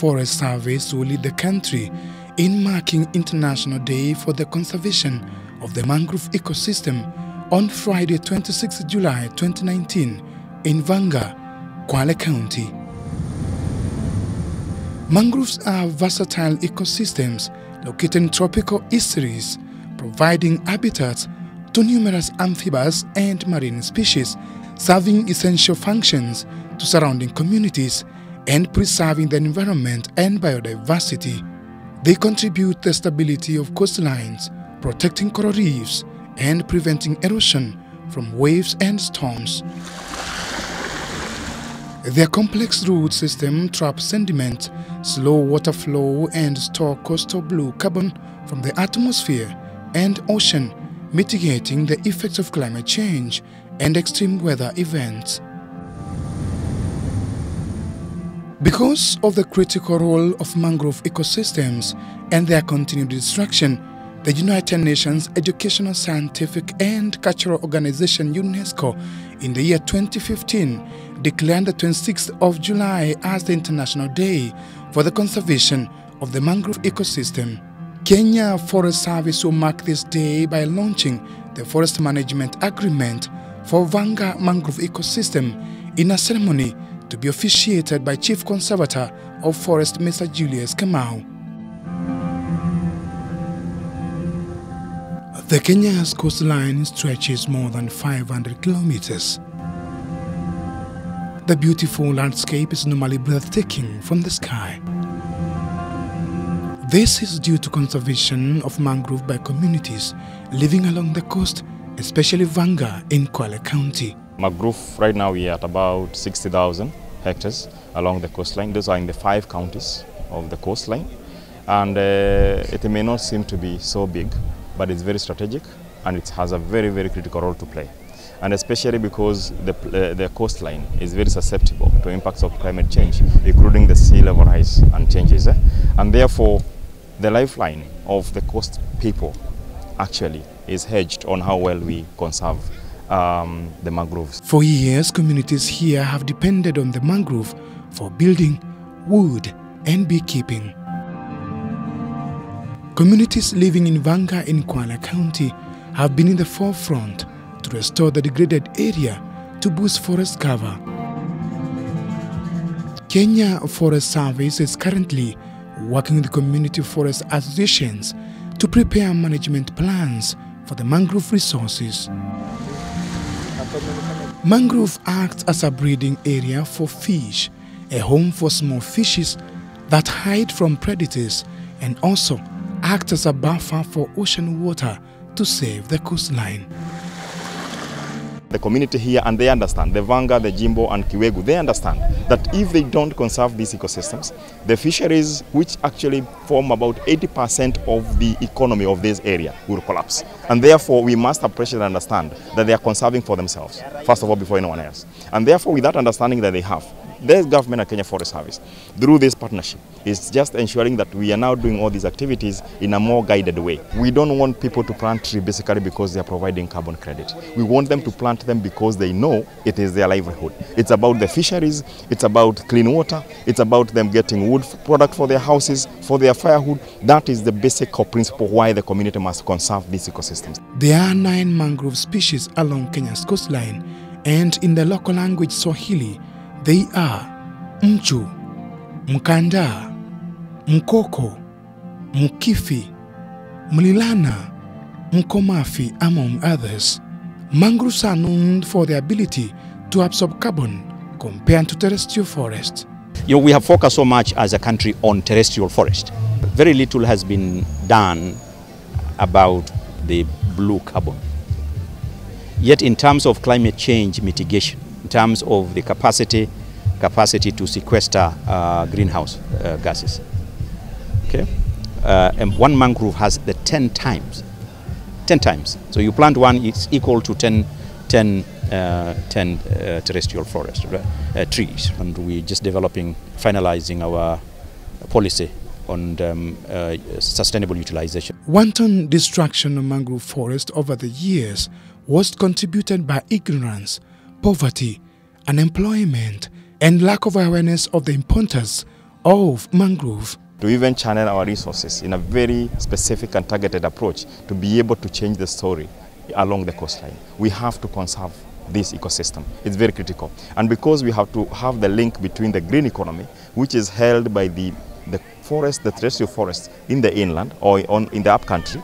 Forest Service will lead the country in marking International Day for the Conservation of the Mangrove Ecosystem on Friday 26 July 2019 in Vanga, Kwale County. Mangroves are versatile ecosystems located in tropical estuaries, providing habitats to numerous amphibious and marine species, serving essential functions to surrounding communities and preserving the environment and biodiversity. They contribute to the stability of coastlines, protecting coral reefs, and preventing erosion from waves and storms. Their complex root system traps sediment, slow water flow, and store coastal blue carbon from the atmosphere and ocean, mitigating the effects of climate change and extreme weather events. Because of the critical role of mangrove ecosystems and their continued destruction, the United Nations Educational, Scientific and Cultural Organization UNESCO in the year 2015 declared the 26th of July as the International Day for the Conservation of the Mangrove Ecosystem. Kenya Forest Service will mark this day by launching the Forest Management Agreement for Vanga Mangrove Ecosystem in a ceremony to be officiated by Chief Conservator of Forest Mr. Julius Kamau. The Kenya's coastline stretches more than 500 kilometers. The beautiful landscape is normally breathtaking from the sky. This is due to conservation of mangrove by communities living along the coast, especially Vanga in Kwale County. Mangrove, right now we are at about 60,000 hectares along the coastline. Those are in the five counties of the coastline. And uh, it may not seem to be so big, but it's very strategic and it has a very, very critical role to play. And especially because the, uh, the coastline is very susceptible to impacts of climate change, including the sea level rise and changes. Eh? And therefore, the lifeline of the coast people actually is hedged on how well we conserve um, the mangroves. For years, communities here have depended on the mangrove for building, wood, and beekeeping. Communities living in Vanga in Kwale County have been in the forefront to restore the degraded area to boost forest cover. Kenya Forest Service is currently working with the community forest associations to prepare management plans for the mangrove resources. Mangrove acts as a breeding area for fish, a home for small fishes that hide from predators and also act as a buffer for ocean water to save the coastline. The community here, and they understand, the Vanga, the Jimbo, and Kiwegu, they understand that if they don't conserve these ecosystems, the fisheries, which actually form about 80% of the economy of this area, will collapse. And therefore, we must appreciate and understand that they are conserving for themselves, first of all, before anyone else. And therefore, with that understanding that they have, the government and Kenya Forest Service, through this partnership, is just ensuring that we are now doing all these activities in a more guided way. We don't want people to plant trees basically because they are providing carbon credit. We want them to plant them because they know it is their livelihood. It's about the fisheries, it's about clean water, it's about them getting wood product for their houses, for their firewood. That is the basic core principle why the community must conserve these ecosystems. There are nine mangrove species along Kenya's coastline, and in the local language Swahili, they are Mchu, Mkanda, Mkoko, Mkifi, Mlilana, Mkomafi, among others. Mangroves are known for their ability to absorb carbon compared to terrestrial forest. You know, we have focused so much as a country on terrestrial forest. Very little has been done about the blue carbon. Yet in terms of climate change mitigation, terms of the capacity capacity to sequester uh, greenhouse uh, gases. Okay, uh, and one mangrove has the 10 times, 10 times. So you plant one, it's equal to 10, 10, 10 terrestrial forest trees, and we're just developing, finalizing our policy on um, uh, sustainable utilization. Wanton destruction of mangrove forest over the years was contributed by ignorance, poverty, unemployment, and lack of awareness of the importance of mangrove. To even channel our resources in a very specific and targeted approach to be able to change the story along the coastline. We have to conserve this ecosystem. It's very critical. And because we have to have the link between the green economy, which is held by the, the forest, the terrestrial forest in the inland or on, in the upcountry,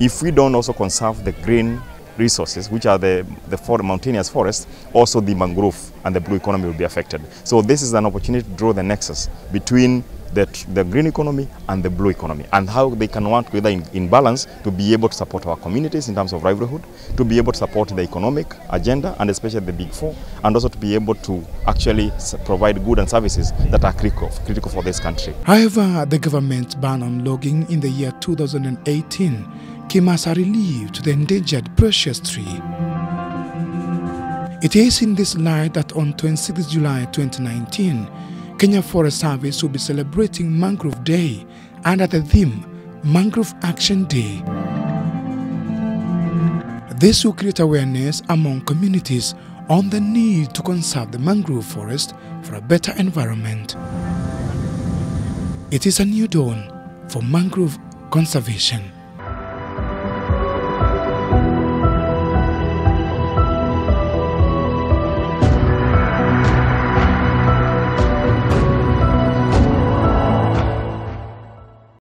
if we don't also conserve the green resources, which are the, the for mountainous forests, also the mangrove and the blue economy will be affected. So this is an opportunity to draw the nexus between the, the green economy and the blue economy and how they can work together in, in balance to be able to support our communities in terms of livelihood, to be able to support the economic agenda and especially the big four, and also to be able to actually provide goods and services that are critical, critical for this country. However, the government's ban on logging in the year 2018 came as a relief to the endangered precious tree. It is in this light that on 26 July 2019, Kenya Forest Service will be celebrating Mangrove Day under the theme Mangrove Action Day. This will create awareness among communities on the need to conserve the mangrove forest for a better environment. It is a new dawn for mangrove conservation.